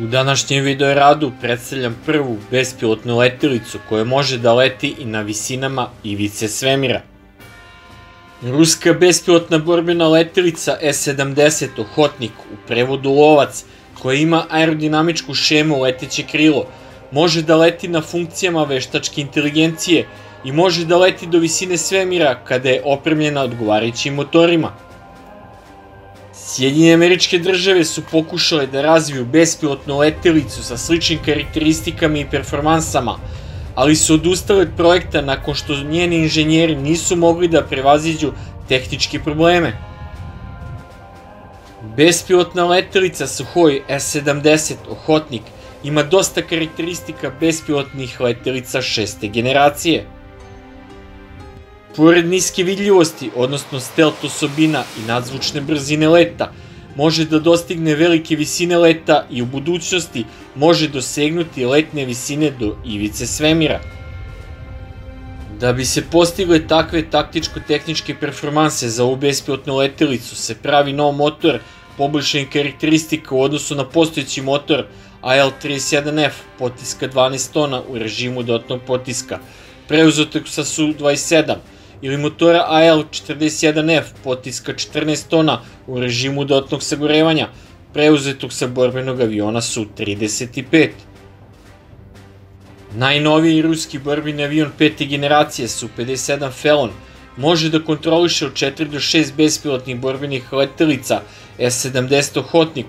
U današnjem videoradu predstavljam prvu bespilotnu letilicu koja može da leti i na visinama ivice svemira. Ruska bespilotna borbena letilica S-70 Ohotnik u prevodu lovac koja ima aerodinamičku šemu leteće krilo može da leti na funkcijama veštačke inteligencije i može da leti do visine svemira kada je opremljena odgovarajućim motorima. Sjedinje američke države su pokušale da razviju bespilotnu letelicu sa sličnim karakteristikama i performansama, ali su odustale od projekta nakon što njeni inženjeri nisu mogli da prevaziđu tehničke probleme. Bespilotna letelica Suhoj S-70 Ohotnik ima dosta karakteristika bespilotnih letelica šeste generacije. Pored niske vidljivosti, odnosno stealth osobina i nadzvučne brzine leta, može da dostigne velike visine leta i u budućnosti može dosegnuti letne visine do ivice svemira. Da bi se postigle takve taktičko-tehničke performanse za ovu bespilotnu letelicu se pravi nov motor poboljšanih karakteristika u odnosu na postojeći motor AL-31F potiska 12 tona u režimu dotnog potiska, preuzetog sa Su-27 ili motora AL-41F potiska 14 tona u režimu dotnog sagorevanja, preuzetog sa borbenog aviona Su-35. Najnoviji ruski borbeni avion pete generacije Su-57 Felon može da kontroliše od 4 do 6 bespilotnih borbenih letelica S-70 Hotnik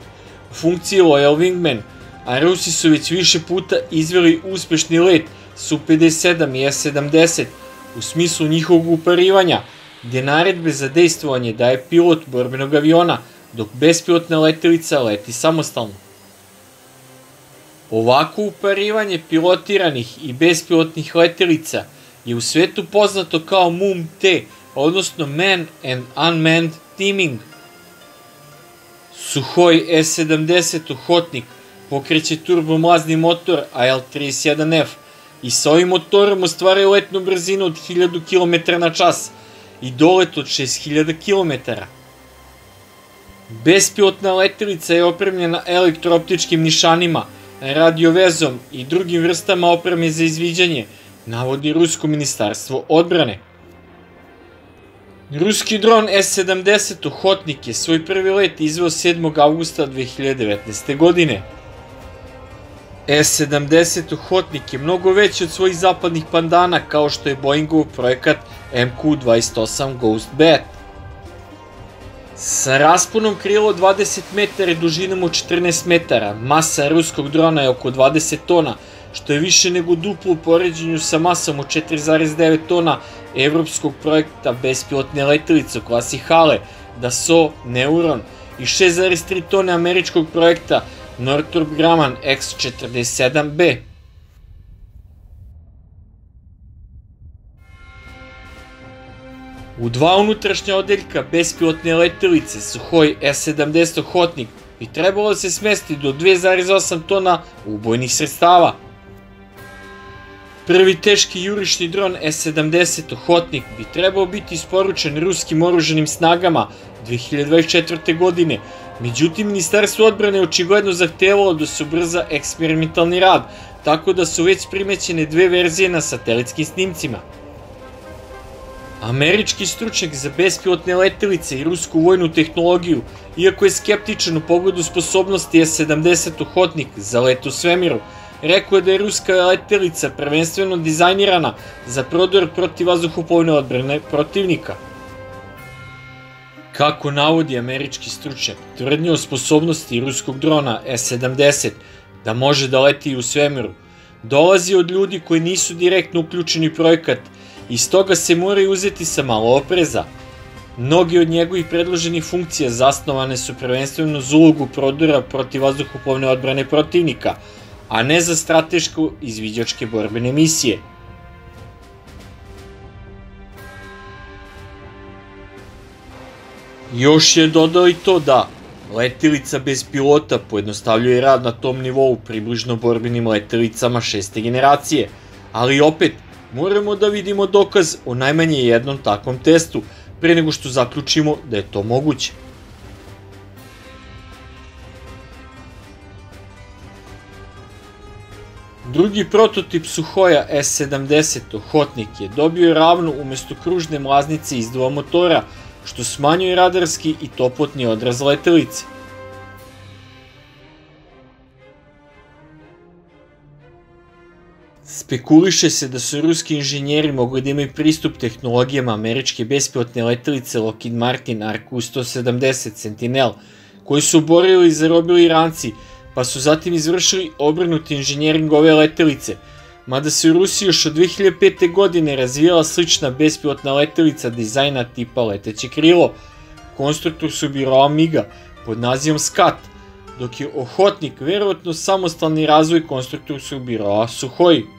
funkciji Loyal Wingman, a Rusi su već više puta izveli uspešni let Su-57 i S-70 u smislu njihovog uparivanja, gde naredbe za dejstvovanje daje pilot borbenog aviona, dok bespilotna letelica leti samostalno. Ovako uparivanje pilotiranih i bespilotnih letelica je u svetu poznato kao MUM-T, odnosno Man and Unmanned Teaming. Suhoj S-70 Hotnik pokreće turbomlazni motor AL-31F i sa ovim motorom ostvaraju letnu brzinu od 1000 km na čas i dolet od 6000 km. Bespilotna letelica je opremljena elektrooptičkim nišanima, radiovezom i drugim vrstama opreme za izviđanje, navodi Rusko ministarstvo odbrane. Ruski dron S-70 Hotnik je svoj prvi let izveo 7. augusta 2019. godine. S-70 Hotnik je mnogo veći od svojih zapadnih pandana kao što je Boeingov projekat MQ-28 Ghost Bat. Sa rasponom krilo 20 metara i dužinom od 14 metara, masa ruskog drona je oko 20 tona, što je više nego duplo u poređenju sa masom od 4,9 tona evropskog projekta bespilotne letelice klasi Hale, Dassault, Neuron i 6,3 tone američkog projekta Northrop Grumman X-47B. U dva unutrašnja odeljka bespilotne letelice Suhoj S-70 Hotnik bi trebalo se smesti do 2,8 tona ubojnih sredstava. Prvi teški jurišni dron S-70 Hotnik bi trebao biti isporučen ruskim oruženim snagama 2024. godine, međutim Ministarstvo odbrane očigledno zahtevalo da se ubrza eksperimentalni rad, tako da su već primećene dve verzije na satelitskim snimcima. Američki stručnjak za bespilotne letelice i rusku vojnu tehnologiju, iako je skeptičan u pogledu sposobnosti S-70 Hotnik za let u svemiru, rekao je da je ruska letelica prvenstveno dizajnirana za prodor protiv vazduhoplovne odbrane protivnika. Kako navodi američki stručnjak, tvrdnje o sposobnosti ruskog drona S-70 da može da leti u svemiru, dolazi od ljudi koji nisu direktno uključeni u projekat i stoga se moraju uzeti sa malo opreza. Mnogi od njegovih predloženih funkcija zasnovane su prvenstveno za ulogu prodora protiv vazduhoplovne odbrane protivnika, a ne za strateško izviđačke borbene misije. Još je dodao i to da letilica bez pilota pojednostavljuje rad na tom nivou približno borbenim letilicama šeste generacije, ali opet moramo da vidimo dokaz o najmanje jednom takvom testu pre nego što zaključimo da je to moguće. Drugi prototip Suhoja S-70 Ohotnik je dobio ravnu umesto kružne mlaznice iz dva motora, što smanjuje radarski i toplotni odraz letelice. Spekuliše se da su ruski inženjeri mogli da imaju pristup tehnologijama američke bespilotne letelice Lockheed Martin RQ-170 Sentinel, koji su oborili i zarobili Iranci, pa su zatim izvršili obrnuti inženjering ove letelice, mada se u Rusiji još od 2005. godine razvijala slična bespilotna letelica dizajna tipa leteće krilo. Konstruktor su biroa MIGA pod nazivom SCAT, dok je Ohotnik verovatno samostalni razvoj konstruktorskog biroa Suhoi.